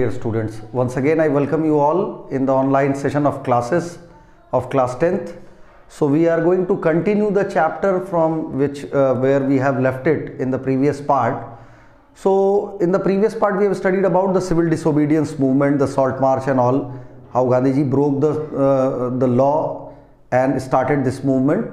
Dear students, once again I welcome you all in the online session of classes of class 10th. So we are going to continue the chapter from which uh, where we have left it in the previous part. So in the previous part we have studied about the civil disobedience movement, the salt march and all, how Gandhiji broke the uh, the law and started this movement.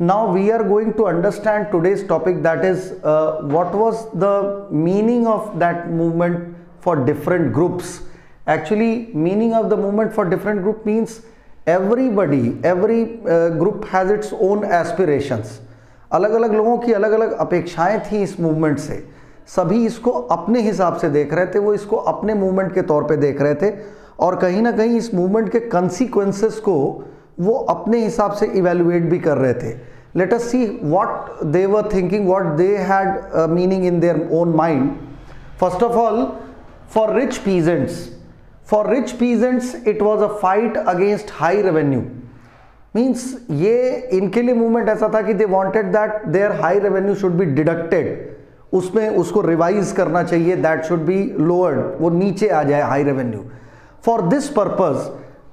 Now we are going to understand today's topic that is uh, what was the meaning of that movement for different groups. Actually meaning of the movement for different group means everybody, every uh, group has its own aspirations. अलग अलग लोगों की अलग अलग अपेक्षाएँ थी इस movement से सभी इसको अपने हिसाब से देख रहे थे वो इसको अपने मूवमेंट के तौर पे देख रहे थे और कहीं ना कहीं इस मूवमेंट के कंसिक्वेंसेस को वो अपने हिसाब से इवेलुएट भी कर रहे थे let us see what they were thinking what they had meaning in their own mind first of all for rich peasants for rich peasants it was a fight against high revenue means ये इनके लिए movement ऐसा था कि they wanted that their high revenue should be deducted उसमें उसको revise करना चाहिए दैट शुड बी लोअर्ड वो नीचे आ जाए high revenue for this purpose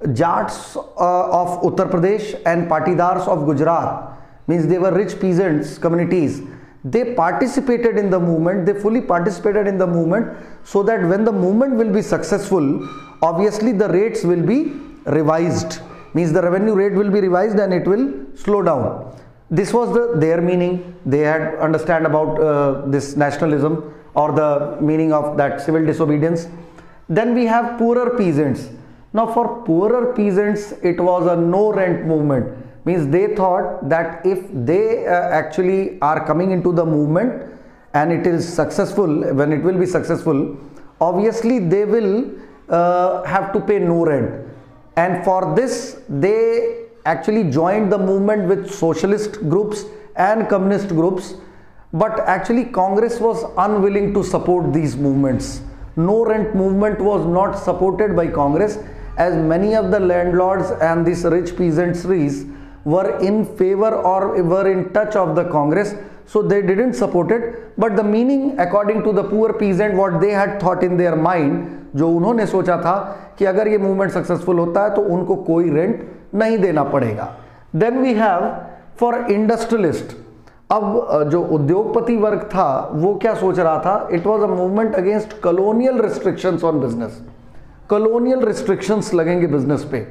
Jats of Uttar Pradesh and Patidars of Gujarat means they were rich peasants communities they participated in the movement. They fully participated in the movement so that when the movement will be successful obviously the rates will be revised. Means the revenue rate will be revised and it will slow down. This was the their meaning. They had understand about uh, this nationalism or the meaning of that civil disobedience. Then we have poorer peasants. Now for poorer peasants it was a no rent movement means they thought that if they uh, actually are coming into the movement and it is successful when it will be successful obviously they will uh, have to pay no rent. And for this they actually joined the movement with socialist groups and communist groups. But actually congress was unwilling to support these movements. No rent movement was not supported by congress. As many of the landlords and these rich peasantries were in favor or were in touch of the congress, so they didn't support it. But the meaning, according to the poor peasant, what they had thought in their mind, जो उन्होंने सोचा था कि अगर ये movement successful होता है तो उनको कोई रेंट नहीं देना पड़ेगा। Then we have for industrialist अब जो उद्योगपति वर्ग था, वो क्या सोच रहा था? It was a movement against colonial restrictions on business colonial restrictions लगेंगे बिज़नेस पे।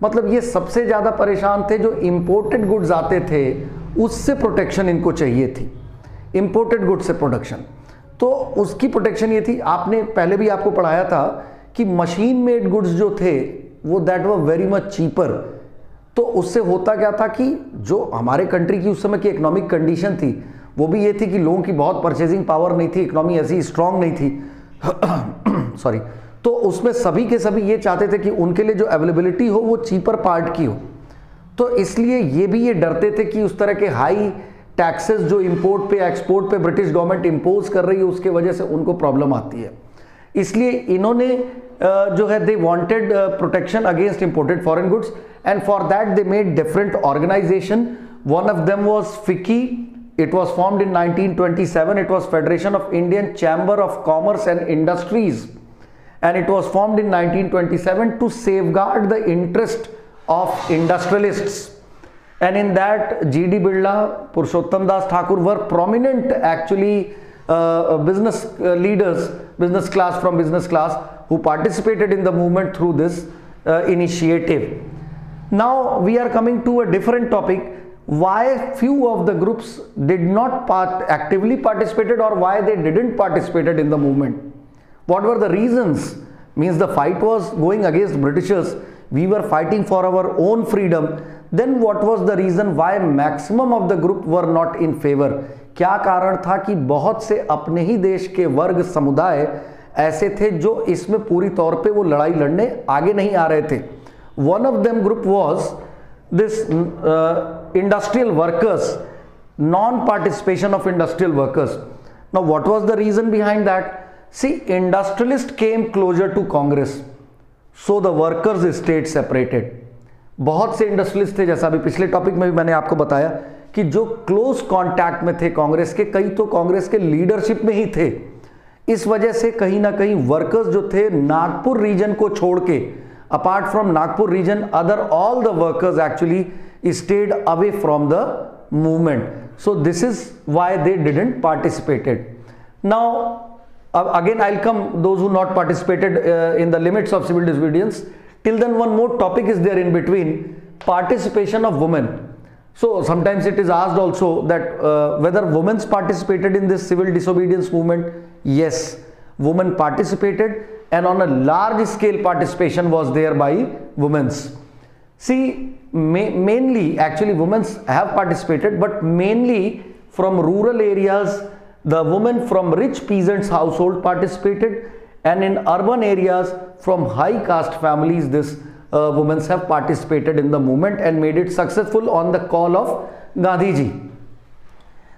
मतलब ये सबसे ज़्यादा परेशान थे जो इंपोर्टेड गुड्स आते थे, उससे प्रोटेक्शन इनको चाहिए थी। इंपोर्टेड गुड्स से प्रोटेक्शन तो उसकी प्रोटेक्शन ये थी। आपने पहले भी आपको पढ़ाया था कि मशीन मेड गुड्स जो थे, वो that were very much cheaper तो उससे होता क्या था कि जो हमारे कंट्री की उस समय की इकोनॉमिक कंडीशन थी, वो भी ये थी कि लोगों की बहुत परचेजिंग पावर नहीं थी इकोनॉमी ऐसी स्ट्रांग नहीं थी। सॉरी तो उसमें सभी के सभी ये चाहते थे कि उनके लिए जो अवेलेबिलिटी हो, वो चीपर पार्ट की हो। तो इसलिए ये भी ये डरते थे कि उस तरह के हाई टैक्सेस जो इंपोर्ट पे एक्सपोर्ट पे ब्रिटिश गवर्नमेंट इंपोज कर रही है, उसके वजह से उनको प्रॉब्लम आती है। इसलिए इन्होंने जो है they wanted protection against imported foreign goods and for that they made different organisation one of them was FICCI it was formed in 1927 it was federation of indian chamber of commerce and industries. And it was formed in 1927 to safeguard the interest of industrialists. And in that gd birla purushottam das thakur were prominent actually uh, business uh, leaders business class from business class who participated in the movement through this uh, initiative. Now we are coming to a different topic. Why few of the groups did not part actively participated or why they didn't participated in the movement what were the reasons means the fight was going against britishers we were fighting for our own freedom then what was the reason why maximum of the group were not in favor क्या कारण था कि बहुत से अपने ही देश के वर्ग समुदाय ऐसे थे जो इसमें पूरी तौर पे वो लड़ाई लड़ने आगे नहीं आ रहे थे one of them group was this uh, industrial workers non-participation of industrial workers now what was the reason behind that see, industrialist came closer to congress. So, the workers state separated. बहुत से industrialist थे, जैसा अभी पिछले topic में भी मैंने आपको बताया कि जो क्लोज कांटेक्ट में थे कांग्रेस के, कई तो कांग्रेस के लीडरशिप में ही थे। इस वजह से कहीं ना कहीं वर्कर्स जो थे नागपुर रीजन को छोड़ के apart from Nagpur region other all the workers actually stayed away from the movement so this is why they didn't participated now again i'll come those who not participated uh, in the limits of civil disobedience. Till then one more topic is there in between participation of women. So sometimes it is asked also that uh, whether women participated in this civil disobedience movement? Yes, women participated and on a large scale participation was there by women's. See, ma mainly actually women's have participated but mainly from rural areas the women from rich peasants household participated and in urban areas from high caste families this uh, women have participated in the movement and made it successful on the call of Gandhi ji.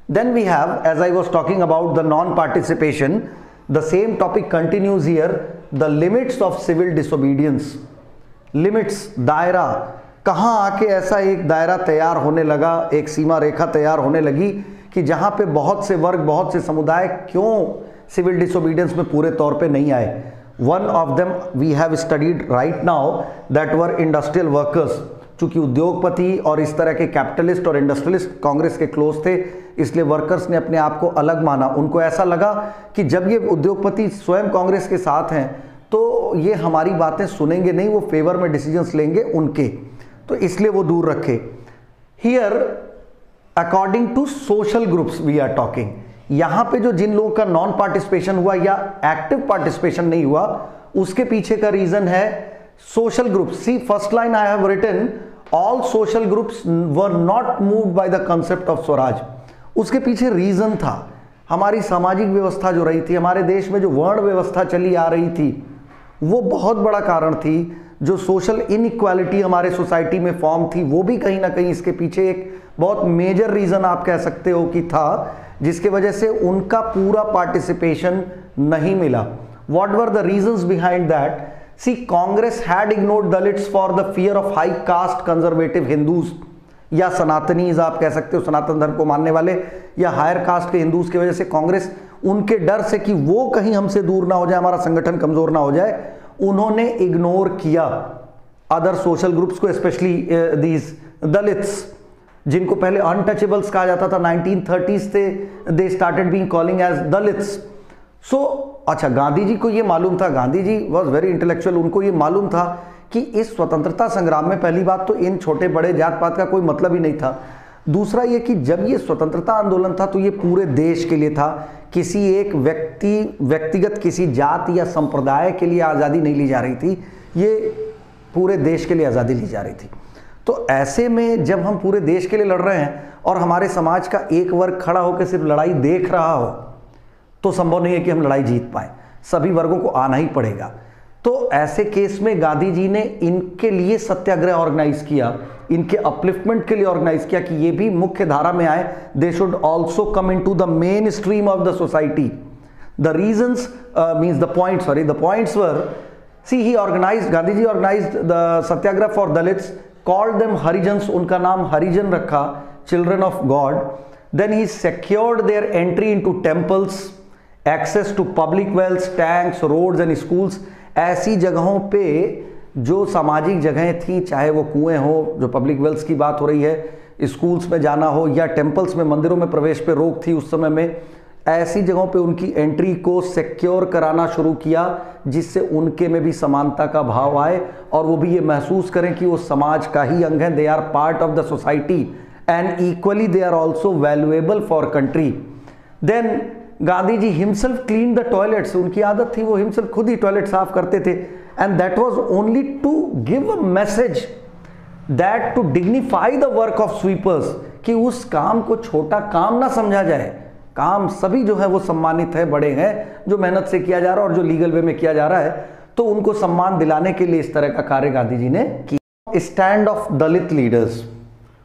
Then we have, as I was talking about the non-participation, the same topic continues here, the limits of civil disobedience. Limits, दायरा कहाँ आके ऐसा एक दायरा तैयार होने लगा एक सीमा रेखा तैयार होने लगी कि जहाँ पे बहुत से वर्ग, बहुत से समुदाय क्यों सिविल डिसोबीडियंस में पूरे तौर पे नहीं आए? One of them we have studied right now that were industrial workers चूँकि उद्योगपति और इस तरह के कैपिटलिस्ट और इंडस्ट्रियलिस्ट कांग्रेस के क्लोज थे, इसलिए वर्कर्स ने अपने आप को अलग माना। उनको ऐसा लगा कि जब ये उद्योगपति स्वयं कांग्रेस के साथ हैं तो ये हमारी बातें सुनेंगे नहीं, वो फेवर में डिसीजंस लेंगे उनके। तो इसलिए वो दूर रखे। Here according to social groups we are talking यहाँ पे जो जिन लोगों का नॉन पार्टिसिपेशन हुआ या एक्टिव पार्टिसिपेशन नहीं हुआ, उसके पीछे का रीजन है social group see first line I have written all social groups were not move by the concept of Swaraj उसके पीछे रीजन था. हमारी सामाजिक व्यवस्था जो रही थी, हमारे देश में जो वर्ण व्यवस्था चली आ रही थी, वो बहुत बड़ा कारण थी. जो सोशल इनइक्वालिटी हमारे सोसाइटी में फॉर्म थी, वो भी कहीं ना कहीं इसके पीछे एक बहुत मेजर रीजन आप कह सकते हो कि था, जिसके वजह से उनका पूरा पार्टिसिपेशन नहीं मिला। What were the reason behind that see Congress had ignored Dalits for the fear of high caste conservative Hindus या सनातनीज आप कह सकते हो, सनातन धर्म को मानने वाले, या हायर कास्ट के हिंदूज की वजह से कांग्रेस उनके डर से कि वो कहीं हमसे दूर ना हो जाए, हमारा संगठन कमज़ोर ना हो जाए उन्होंने इग्नोर किया अदर सोशल ग्रुप्स को स्पेशली दीज दलित्स जिनको पहले अनटचेबल्स कहा जाता था 1930s से they started being calling as Dalits so अच्छा गांधी जी को ये मालूम था, Gandhi ji was very intellectual उनको ये मालूम था कि इस स्वतंत्रता संग्राम में पहली बात तो इन छोटे बड़े जात पात का कोई मतलब ही नहीं था। दूसरा ये कि जब ये स्वतंत्रता आंदोलन था तो ये पूरे देश के लिए था। किसी एक व्यक्ति, व्यक्तिगत किसी जात या संप्रदाय के लिए आज़ादी नहीं ली जा रही थी। ये पूरे देश के लिए आज़ादी ली जा रही थी। तो ऐसे में जब हम पूरे देश के लिए लड़ रहे हैं और हमारे समाज का एक वर्ग खड़ा होकर सिर्फ़ लड़ाई देख रहा हो तो संभव नहीं है कि हम लड़ाई जीत पाए। सभी वर्गों को आना ही पड़ेगा। तो ऐसे केस में गांधी जी ने इनके लिए सत्याग्रह ऑर्गेनाइज किया, इनके अपलिफ्टमेंट के लिए ऑर्गेनाइज किया कि ये भी मुख्य धारा में आए। They should also come in to the main stream of the society the reason means the point sorry the points were see he organise Gandhi ji organise the satyagraha for Dalits called them Harijans उनका नाम हरिजन रखा children of God then he secured their entry in to temples access to public wealth tanks roads and schools ऐसी जगहों पे जो सामाजिक जगहें थी, चाहे वो कुएँ हो, जो पब्लिक वेल्स की बात हो रही है स्कूल्स में जाना हो या टेम्पल्स में, मंदिरों में प्रवेश पे रोक थी उस समय में, ऐसी जगहों पे उनकी एंट्री को सिक्योर कराना शुरू किया, जिससे उनके में भी समानता का भाव आए और वो भी ये महसूस करें कि वो समाज का ही अंग है। They are part of the society and equally they are also valuable for country then Gandhi ji himself clean the toilets उनकी आदत थी, वो हिमसेल्फ खुद ही टॉयलेट साफ़ करते थे. And that was only to give a message that to dignify the work of sweepers कि उस काम को छोटा काम ना समझा जाए। काम सभी जो है वो सम्मानित है, बड़े हैं, जो मेहनत से किया जा रहा है और जो लीगल वे में किया जा रहा है। तो उनको सम्मान दिलाने के लिए इस तरह का कार्य गांधी जी ने किया। Stand of Dalit leaders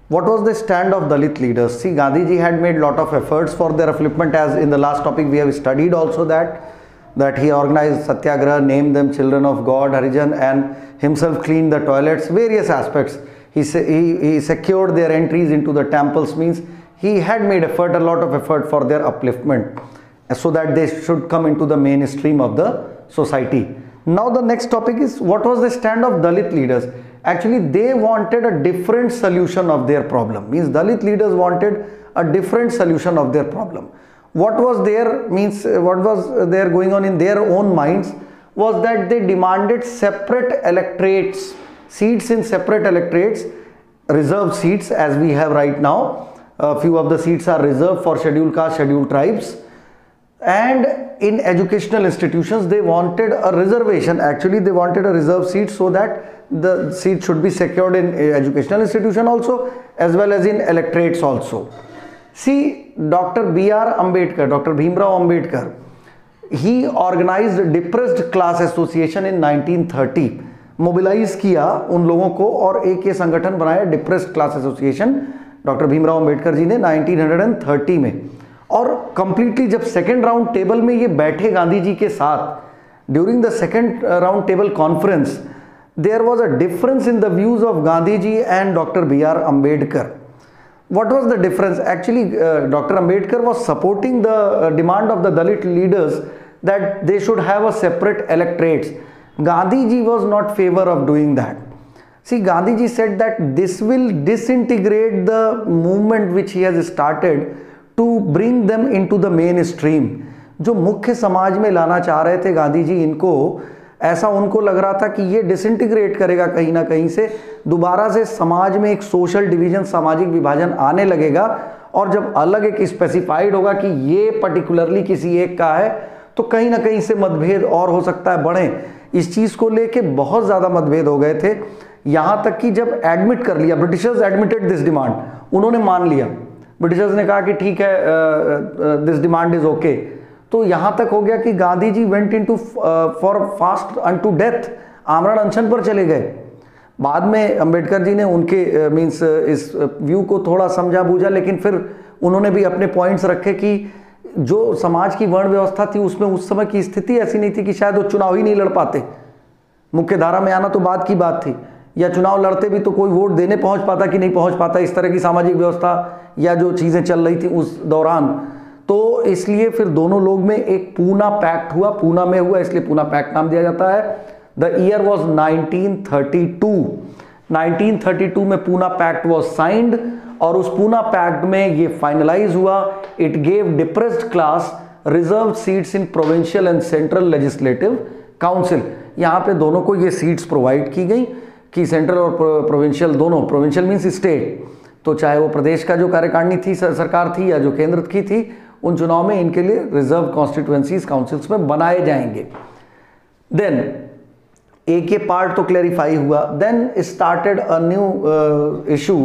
What was the stand of Dalit leaders? See, Gandhiji had made a lot of efforts for their upliftment as in the last topic we have studied also that that he organized satyagraha, named them children of God, Harijan and himself cleaned the toilets, various aspects. He, he, he secured their entries into the temples means he had made effort, a lot of effort for their upliftment. so that they should come into the mainstream of the society. Now the next topic is what was the stand of Dalit leaders? Actually, they wanted a different solution of their problem. Means Dalit leaders wanted a different solution of their problem. What was there means uh, what was there going on in their own minds was that they demanded separate electorates, seats in separate electorates, reserved seats as we have right now. A few of the seats are reserved for scheduled caste, scheduled tribes and in educational institutions they wanted a reservation actually they wanted a reserved seat so that the seat should be secured in educational institution also as well as in electorates also see dr br ambedkar dr bhimrao ambedkar he organized depressed class association in 1930 mobilize किया उन लोगों को और एक ये संगठन बनाया depressed class association doctor Bhimrao Ambedkar ji ने 1930 में और कंप्लीटली जब सेकेंड राउंड टेबल में ये बैठे गांधी जी के साथ during the second round table conference there was a difference in the views of Gandhi ji and doctor B R Ambedkar what was the difference actually doctor Ambedkar was supporting the demand of the Dalit leaders that they should have a separate electorates Gandhi ji was not favour of doing that see Gandhi ji said that this will disintegrate the movement which he has started to bring them in to the main stream जो मुख्य समाज में लाना चाह रहे थे गांधी जी इनको, ऐसा उनको लग रहा था कि ये डिसइंटीग्रेट करेगा कहीं ना कहीं से, दोबारा से समाज में एक सोशल डिवीज़न सामाजिक विभाजन आने लगेगा, और जब अलग एक स्पेसिफाइड होगा कि ये पर्टिकुलरली किसी एक का है तो कहीं ना कहीं से मतभेद और हो सकता है बढ़े। इस चीज़ को लेके बहुत ज़्यादा मतभेद हो गए थे। यहाँ तक कि जब एडमिट कर लिया, ब्रिटिशर्स एडमिटेड दिस डिमांड उन्होंने मान लिया। ब्रिटिशर्स ने कहा कि ठीक है दिस डिमांड इज़ ओके तो यहाँ तक हो गया कि Gandhi ji went in to for fast unto death आमरण अनशन पर चले गए। बाद में अंबेडकर जी ने उनके मीन्स uh, इस व्यू को थोड़ा समझा बूझा लेकिन फिर उन्होंने भी अपने पॉइंट्स रखे कि जो समाज की वर्ण व्यवस्था थी उसमें उस समय की स्थिति ऐसी नहीं थी कि शायद वो चुनाव ही नहीं लड़ पाते। मुख्य धारा में आना तो बाद की बात थी। या चुनाव लड़ते भी तो कोई वोट देने पहुँच पाता कि नहीं पहुँच पाता? इस तरह की सामाजिक व्यवस्था या जो चीज़ें चल रही थी उस दौरान। तो इसलिए फिर दोनों लोग में एक पूना पैक्ट हुआ, पूना में हुआ, इसलिए पूना पैक्ट नाम दिया जाता है। द ईयर वॉज़ 1932 1932 में पूना पैक्ट वॉज़ साइंड और उस पूना पैक्ट में ये फाइनलाइज हुआ। It gave depressed class reserve seats in provincial and central legislative council यहाँ पे दोनों को ये सीट्स प्रोवाइड की गई। कि सेंट्रल और प्रोविंशियल दोनों, प्रोविंशियल मीन्स स्टेट तो चाहे वो प्रदेश का जो कार्यकारिणी थी सरकार थी या जो केंद्र की थी, उन चुनाव में इनके लिए रिज़र्व कॉन्स्टिट्युएंसीज काउंसिल्स में बनाए जाएँगे। देन एक ये पार्ट तो क्लैरिफाई हुआ। Then started a new issue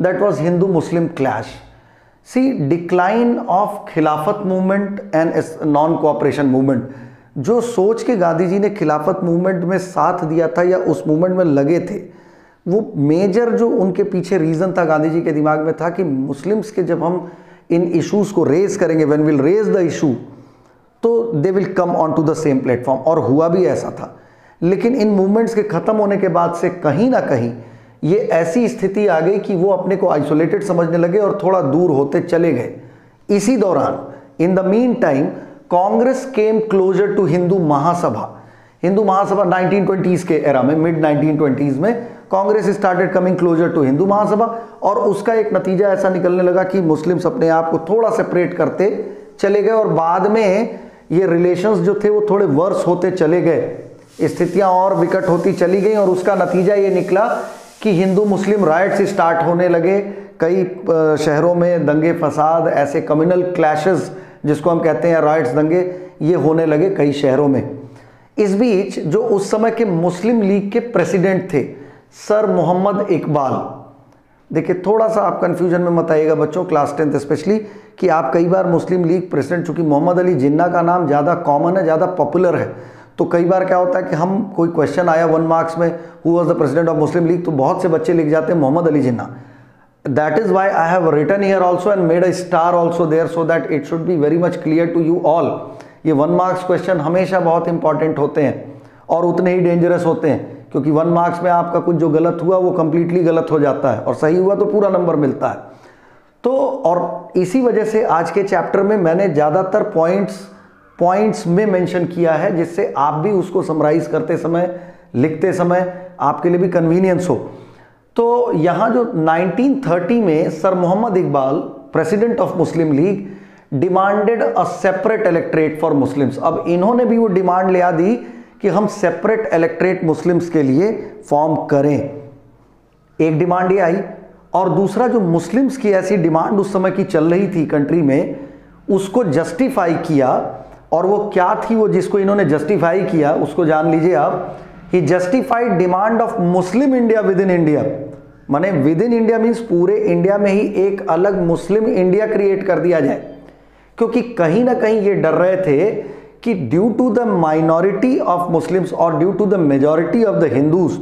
that was Hindu Muslim clash see decline of Khilafat movement and non cooperation movement जो सोच के गांधी जी ने खिलाफत मूवमेंट में साथ दिया था या उस मूवमेंट में लगे थे, वो मेजर जो उनके पीछे रीज़न था गांधी जी के दिमाग में था कि मुस्लिम्स के जब हम इन इश्यूज़ को रेज करेंगे when will raise the issue तो they will come on to the same platform और हुआ भी ऐसा था। लेकिन इन मूवमेंट्स के ख़त्म होने के बाद से कहीं ना कहीं ये ऐसी स्थिति आ गई कि वो अपने को आइसोलेटेड समझने लगे और थोड़ा दूर होते चले गए। इसी दौरान in the mean time Congress came closer to Hindu Mahasabha. Hindu Mahasabha 1920s के एरा में मिड 1920s में Congress started coming closer to Hindu Mahasabha और उसका एक नतीजा ऐसा निकलने लगा कि मुस्लिम्स अपने आप को थोड़ा सेपरेट करते चले गए और बाद में ये रिलेशंस जो थे वो थोड़े वर्स होते चले गए। स्थितियाँ और विकट होती चली गई और उसका नतीजा ये निकला कि हिंदू मुस्लिम राइट्स स्टार्ट होने लगे। कई शहरों में दंगे फसाद, ऐसे कम्युनल क्लैशेस जिसको हम कहते हैं राइट्स दंगे, ये होने लगे कई शहरों में। इस बीच जो उस समय के मुस्लिम लीग के प्रेसिडेंट थे, सर मोहम्मद इकबाल। देखिए थोड़ा सा आप कंफ्यूजन में मत आइएगा बच्चों क्लास टेंथ स्पेशली कि आप कई बार मुस्लिम लीग प्रेसिडेंट चूँकि मोहम्मद अली जिन्ना का नाम ज़्यादा कॉमन है, ज़्यादा पॉपुलर है तो कई बार क्या होता है कि हम कोई क्वेश्चन आया वन मार्क्स में who was the president of Muslim League तो बहुत से बच्चे लिख जाते हैं Mohammad Ali Jinnah. That is why I have written here also and made a star also there so that it should be very much clear to you all. ये one marks question हमेशा बहुत important होते हैं और उतने ही dangerous होते हैं क्योंकि वन मार्क्स में आपका कुछ जो गलत हुआ वो कंप्लीटली गलत हो जाता है और सही हुआ तो पूरा नंबर मिलता है। तो और इसी वजह से आज के चैप्टर में मैंने ज़्यादातर पॉइंट्स पॉइंट्स में मेंशन किया है जिससे आप भी उसको समराइज करते समय, लिखते समय आपके लिए भी कन्वीनियंस हो। तो यहाँ जो 1930 में sir Mohammad Iqbal president of Muslim League demanded a separate electorate for Muslims अब इन्होंने भी वो डिमांड ले आ दी कि हम सेपरेट इलेक्ट्रेट मुस्लिम्स के लिए फॉर्म करें। एक डिमांड ये आई। और दूसरा जो मुस्लिम्स की ऐसी डिमांड उस समय की चल रही थी कंट्री में, उसको जस्टिफाई किया। और वो क्या थी वो जिसको इन्होंने जस्टिफाई किया, उसको जान लीजिए आप। Justified demand of Muslim India within India माने विद इन इंडिया मीन्स पूरे इंडिया में ही एक अलग मुस्लिम इंडिया क्रिएट कर दिया जाए। क्योंकि कहीं ना कहीं ये डर रहे थे कि due to the minority of Muslims और due to the majority of the Hindus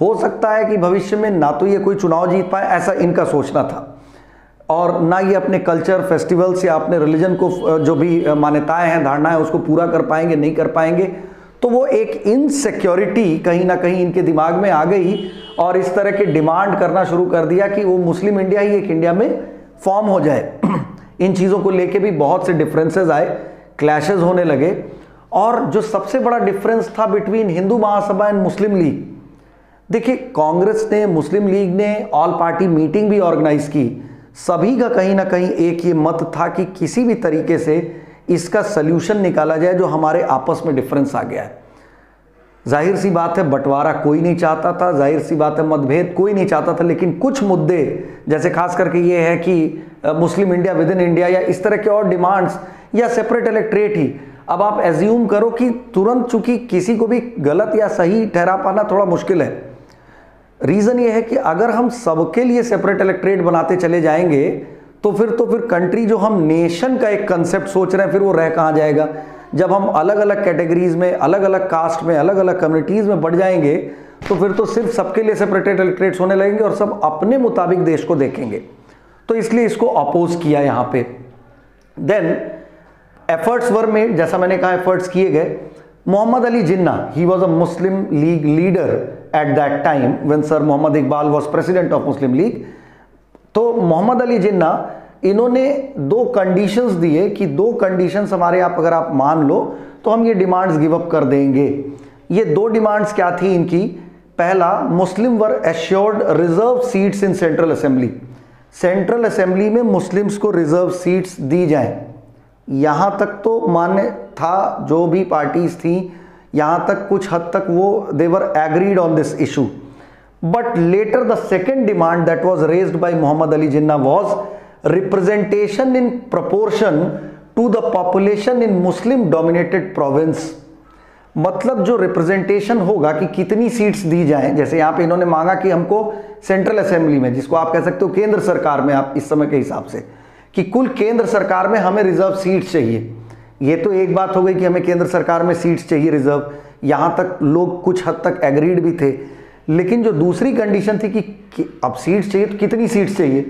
हो सकता है कि भविष्य में ना तो ये कोई चुनाव जीत पाए, ऐसा इनका सोचना था। और ना ये अपने कल्चर फेस्टिवल्स या अपने रिलीजन को, जो भी मान्यताएँ हैं, धारणाएँ उसको पूरा कर पाएँगे, नहीं कर पाएँगे। तो वो एक इनसिक्योरिटी कहीं ना कहीं इनके दिमाग में आ गई और इस तरह के डिमांड करना शुरू कर दिया कि वो मुस्लिम इंडिया ही एक इंडिया में फॉर्म हो जाए। इन चीज़ों को लेके भी बहुत से डिफरेंसेस आए क्लैशेस होने लगे और जो सबसे बड़ा डिफरेंस था between Hindu Mahasabha and Muslim league, देखिए कांग्रेस ने, मुस्लिम लीग ने ऑल पार्टी मीटिंग भी ऑर्गेनाइज की। सभी का कहीं ना कहीं एक ये मत था कि किसी भी तरीके से इसका सल्यूशन निकाला जाए जो हमारे आपस में डिफरेंस आ गया है। ज़ाहिर सी बात है, बंटवारा कोई नहीं चाहता था, ज़ाहिर सी बात है, मतभेद कोई नहीं चाहता था, लेकिन कुछ मुद्दे, जैसे खास करके ये है कि Muslim India within India या इस तरह के और डिमांड्स या सेपरेट इलेक्ट्रेट ही। अब आप एज्यूम करो कि तुरंत चूँकि किसी को भी गलत या सही ठहरा पाना थोड़ा मुश्किल है। रीज़न ये है कि अगर हम सबके लिए सेपरेट इलेक्ट्रेट बनाते चले जाएँगे तो फिर तो फिर कंट्री जो हम नेशन का एक कंसेप्ट सोच रहे हैं, फिर वो रह कहाँ जाएगा? जब हम अलग अलग कैटेगरीज में अलग अलग कास्ट में अलग अलग कम्युनिटीज़ में बढ़ जाएँगे तो फिर तो सिर्फ़ सबके लिए सेपरेटेड इलेक्ट्रेट्स होने लगेंगे और सब अपने मुताबिक देश को देखेंगे। तो इसलिए इसको अपोज किया यहाँ पे। देन एफर्ट्स वर में जैसा मैंने कहा एफर्ट्स किए गए। Mohammad Ali Jinnah he was a Muslim League leader at that time when sir Mohammad Iqbal was president of Muslim League तो मोहम्मद अली जिन्ना, इन्होंने दो कंडीशंस दिए कि दो कंडीशंस हमारे आप अगर आप मान लो तो हम ये डिमांड्स गिव अप कर देंगे। ये दो डिमांड्स क्या थी इनकी? पहला, Muslim were assured reserve seats in central assembly central assembly में मुस्लिम्स को रिज़र्व सीट्स दी जाएँ। यहाँ तक तो मान्य था, जो भी पार्टीज़ थी, यहाँ तक कुछ हद तक वो they were agreed on this issue but later the second demand that was raised by Mohammad Ali Jinnah was representation in proportion to the population in Muslim dominated province मतलब जो रिप्रेजेंटेशन होगा कि कितनी सीट्स दी जाएँ, जैसे यहाँ पे इन्होंने मांगा कि हमको सेंट्रल असेंबली में, जिसको आप कह सकते हो केंद्र सरकार में आप इस समय के हिसाब से, कि कुल केंद्र सरकार में हमें रिज़र्व सीट चाहिए। ये तो एक बात हो गई कि हमें केंद्र सरकार में सीट्स चाहिए रिज़र्व यहाँ तक लोग कुछ हद तक एग्रीड भी थे। लेकिन जो दूसरी कंडीशन थी कि, कि अब सीट्स चाहिए तो कितनी सीट्स चाहिए?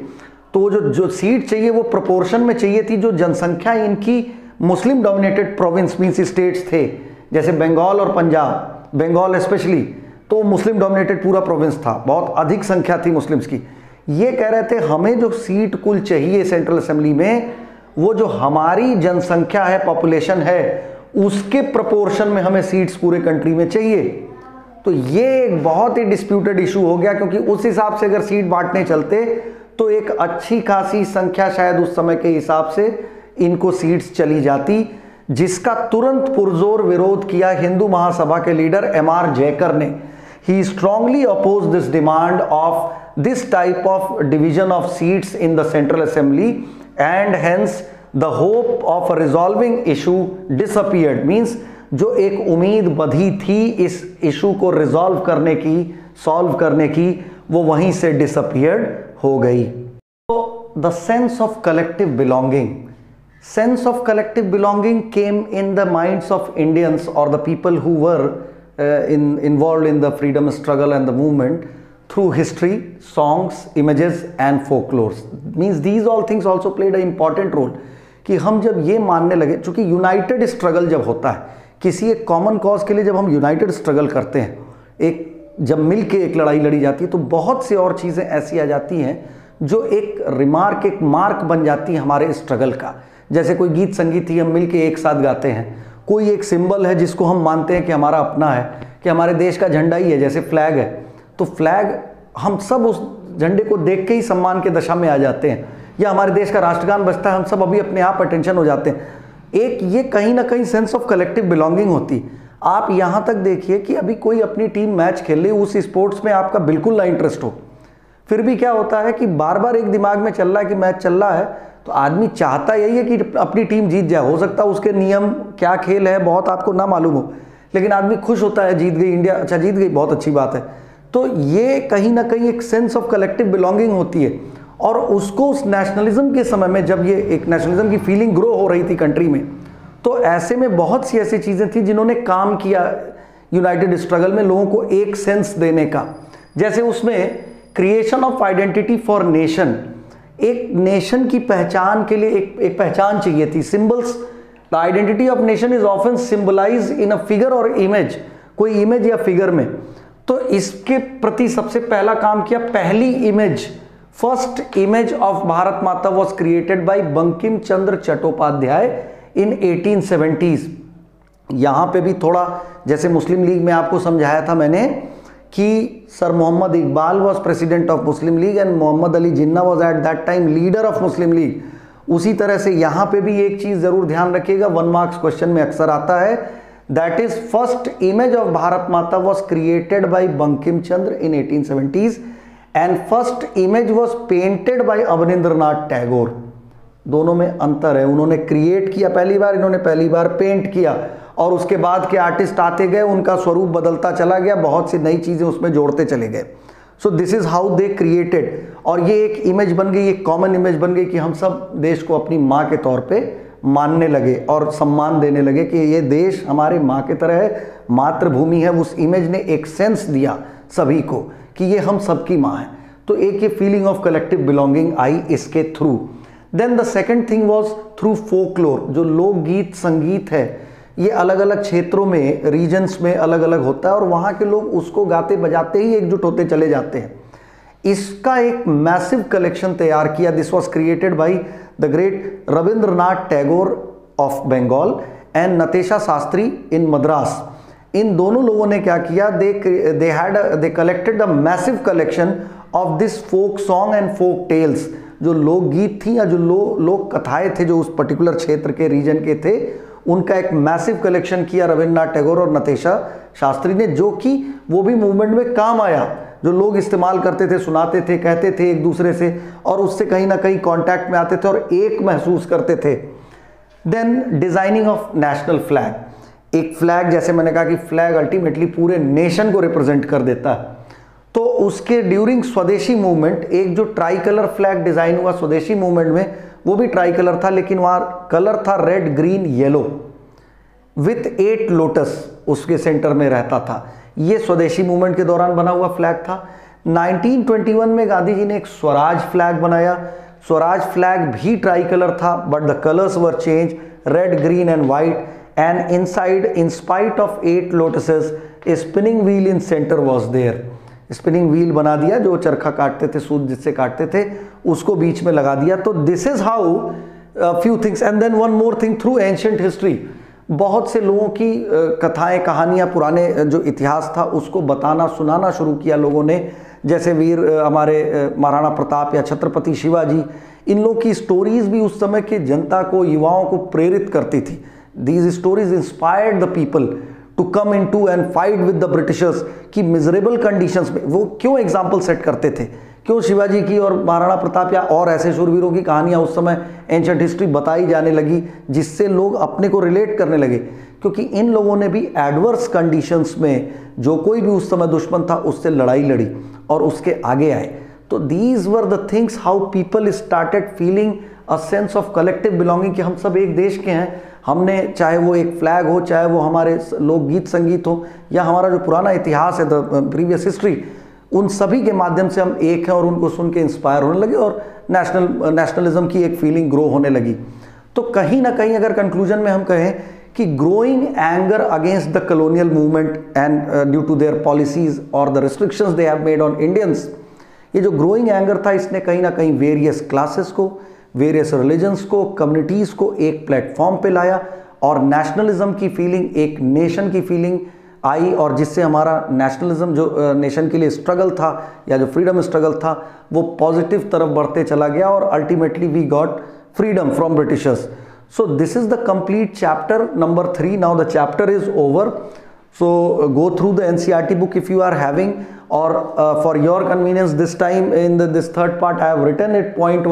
तो जो जो सीट चाहिए वो प्रोपोर्शन में चाहिए थी जो जनसंख्या इनकी Muslim dominated province means states थे जैसे बंगाल और पंजाब बंगाल स्पेशली तो मुस्लिम डोमिनेटेड पूरा प्रोविंस था बहुत अधिक संख्या थी मुस्लिम्स की। ये कह रहे थे हमें जो सीट कुल चाहिए सेंट्रल असेंबली में वो जो हमारी जनसंख्या है पॉपुलेशन है उसके प्रपोर्शन में हमें सीट्स पूरे कंट्री में चाहिए। तो ये एक बहुत ही डिस्प्यूटेड इशू हो गया, क्योंकि उस हिसाब से अगर सीट बांटने चलते तो एक अच्छी खासी संख्या शायद उस समय के हिसाब से इनको सीट्स चली जाती, जिसका तुरंत पुरजोर विरोध किया हिंदू महासभा के लीडर एम आर जयकर ने। He strongly oppose this demand of this type of division of seats in the central assembly and hence the hope of resolving issue disappeared means जो एक उम्मीद बधी थी इस इशू को रिजॉल्व करने की सॉल्व करने की वो वहीं से डिसअपियर्ड हो गई तो the sense of collective belonging sense of collective belonging came in the minds of Indians और the people who were in involve in the freedom struggle and the movement through history, songs, images and folklores. Means these all things also played an important role. कि हम जब ये मानने लगे चूँकि United struggle जब होता है किसी एक कॉमन कॉज के लिए जब हम यूनाइटेड स्ट्रगल करते हैं, एक, जब मिल के एक लड़ाई लड़ी जाती है तो बहुत सी और चीज़ें ऐसी आ जाती हैं जो एक रिमार्क एक मार्क बन जाती है हमारे स्ट्रगल का। जैसे कोई गीत संगीत ही हम मिलके एक साथ गाते हैं, कोई एक सिंबल है जिसको हम मानते हैं कि हमारा अपना है, कि हमारे देश का झंडा ही है, जैसे फ्लैग है तो फ्लैग हम सब उस झंडे को देख के ही सम्मान के दशा में आ जाते हैं, या हमारे देश का राष्ट्रगान बजता है, हम सब अभी अपने आप अटेंशन हो जाते हैं। एक ये कहीं ना कहीं सेंस ऑफ़ कलेक्टिव बिलोंगिंग होती। आप यहाँ तक देखिए कि अभी कोई अपनी टीम मैच खेल खेले उस स्पोर्ट्स में आपका बिल्कुल ना इंटरेस्ट हो। फिर भी क्या होता है कि बार बार एक दिमाग में चल रहा है कि मैच चल रहा है तो आदमी चाहता यही है कि अपनी टीम जीत जाए। हो सकता है उसके नियम, क्या खेल है, बहुत आपको ना मालूम हो, लेकिन आदमी खुश होता है, जीत गई इंडिया अच्छा जीत गई, बहुत अच्छी बात है। तो ये कहीं ना कहीं एक सेंस ऑफ़ कलेक्टिव बिलोंगिंग होती है। और उसको उस नेशनलिज्म के समय में जब ये एक नेशनलिज्म की फीलिंग ग्रो हो रही थी कंट्री में तो ऐसे में बहुत सी ऐसी चीज़ें थी जिन्होंने काम किया यूनाइटेड स्ट्रगल में लोगों को एक सेंस देने का। जैसे उसमें creation of identity for nation एक नेशन की पहचान के लिए एक एक पहचान चाहिए थी। Symbols the identity of nation is often symbolise in a figure और इमेज कोई इमेज या फिगर में। तो इसके प्रति सबसे पहला काम किया पहली image first image of Bharat Mata was created by Chandra Chattopadhyay in 1870s यहाँ पे भी थोड़ा, जैसे मुस्लिम लीग में आपको समझाया था मैंने कि sir Mohammad Iqbal was president of Muslim League and Mohammad Ali Jinnah was at that time leader of Muslim League. उसी तरह से यहाँ पे भी एक चीज़ ज़रूर ध्यान रखिएगा वन मार्क्स क्वेश्चन में अक्सर आता है। That is first image of Bharat Mata was created by Bankim Chandra in eighteen seventies and first image was painted by Abanindranath Tagore दोनों में अंतर है। उन्होंने क्रिएट किया पहली बार, इन्होंने पहली बार पेंट किया। और उसके बाद के आर्टिस्ट आते गए, उनका स्वरूप बदलता चला गया, बहुत सी नई चीज़ें उसमें जोड़ते चले गए। So this is how they created और ये एक इमेज बन गई, एक कॉमन इमेज बन गई कि हम सब देश को अपनी माँ के तौर पे मानने लगे और सम्मान देने लगे कि ये देश हमारे माँ की तरह है, मातृभूमि है। उस इमेज ने एक सेंस दिया सभी को। कि ये हम सबकी माँ है। तो एक ये फीलिंग ऑफ़ कलेक्टिव बिलोंगिंग आई इसके through then the second thing was through folklore जो लोकगीत, संगीत है, ये अलग अलग क्षेत्रों में रीजन्स में अलग अलग होता है और वहाँ के लोग उसको गाते, बजाते ही एकजुट होते चले जाते हैं। इसका एक मैसिव कलेक्शन तैयार किया। This was created by the great Rabindranath Tagore of Bengal and Natesa Sastri in Madras इन दोनों लोगों ने क्या किया? They they had they collected the massive collection of this folk song and folk tales जो लोकगीत थी या जो लो, लोक कथाएँ थे, जो उस पर्टिकुलर क्षेत्र के रीजन के थे, उनका एक मैसिव कलेक्शन किया रविन्द्रनाथ टैगोर और नतेशा शास्त्री ने, जो कि वो भी मूवमेंट में काम आया। जो लोग इस्तेमाल करते थे, सुनाते थे, कहते थे एक दूसरे से और उससे कहीं ना कहीं कांटेक्ट में आते थे और एक महसूस करते थे। Then designing of national flag एक फ्लैग जैसे मैंने कहा कि फ्लैग अल्टीमेटली पूरे नेशन को रिप्रेजेंट कर देता है। तो उसके ड्यूरिंग स्वदेशी मूवमेंट एक जो ट्राई कलर फ्लैग डिज़ाइन हुआ स्वदेशी मूवमेंट में, वो भी ट्राई कलर था, लेकिन वहाँ कलर था red green yellow with eight lotus उसके सेंटर में रहता था। ये स्वदेशी मूवमेंट के दौरान बना हुआ फ्लैग था। 1921 में गांधी जी ने एक स्वराज फ्लैग बनाया। स्वराज फ्लैग भी ट्राई कलर था but the colours were change red green and white and inside in spite of eight lotuses spinning wheel in centre was there spinning wheel बना दिया, जो चरखा काटते थे सूद जिससे काटते थे, उसको बीच में लगा दिया। तो this is how few things and then one more thing through ancient history बहुत से लोगों की कथाएँ, कहानियाँ, पुराने जो इतिहास था, उसको बताना, सुनाना शुरू किया लोगों ने। जैसे वीर हमारे महाराणा प्रताप या छत्रपति शिवाजी, इन लोगों की स्टोरीज भी उस समय की जनता को, युवाओं को प्रेरित करती थी। These stories inspired the people to come in to and fight with the Britishers की मिजरेबल कंडीशंस में। वो क्यों एग्ज़ाम्पल सेट करते थे? क्यों शिवाजी की और महाराणा प्रताप या और ऐसे शूरवीरों की कहानियाँ उस समय एंशंट हिस्ट्री बताई जाने लगी, जिससे लोग अपने को रिलेट करने लगे? क्योंकि इन लोगों ने भी एडवर्स कंडीशंस में जो कोई भी उस समय दुश्मन था, उससे लड़ाई लड़ी और उसके आगे आए। तो these were the things how people started feeling a sense of collective belonging कि हम सब एक देश के हैं हमने, चाहे वो एक फ्लैग हो, चाहे वो हमारे लोक गीत संगीत हो, या हमारा जो पुराना इतिहास है द प्रीवियस हिस्ट्री उन सभी के माध्यम से हम एक हैं और उनको सुन के इंस्पायर होने लगे और नेशनल नेशनलिज्म की एक फीलिंग ग्रो होने लगी। तो कहीं ना कहीं अगर कंक्लूजन में हम कहें कि growing anger against the colonial movement and due to their policies और the restrictions they have made on Indians ये जो ग्रोइंग एंगर था, इसने कहीं ना कहीं वेरियस क्लासेस को वेरियस रिलीजन्स को कम्युनिटीज़ को एक प्लेटफॉर्म पे लाया और नेशनलिज्म की फीलिंग एक नेशन की फीलिंग आई और जिससे हमारा नेशनलिज्म जो नेशन के लिए स्ट्रगल था या जो फ्रीडम स्ट्रगल था वो पॉजिटिव तरफ़ बढ़ते चला गया और ultimately we got freedom from Britishers so this is the complete chapter number three now the chapter is over so go through the ncrt book if you are having or uh, for your convenience this time in the, this third part i have written it point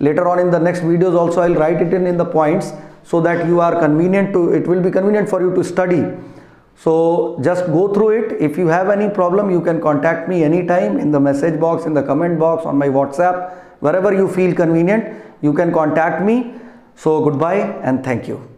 later on in the next videos also i'll write it in in the points so that you are convenient to it will be convenient for you to study. So just go through it. If you have any problem you can contact me anytime in the message box in the comment box on my whatsapp wherever you feel convenient you can contact me. So goodbye and thank you